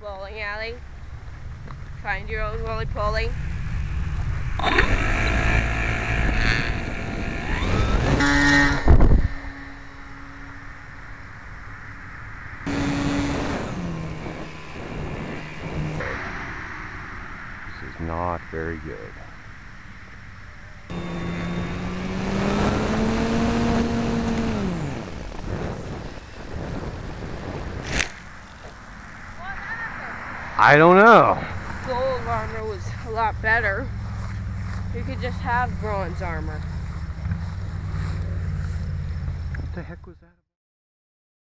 Bowling alley. Find your own roly poly. This is not very good. I don't know. Gold armor was a lot better. You could just have bronze armor. What the heck was that?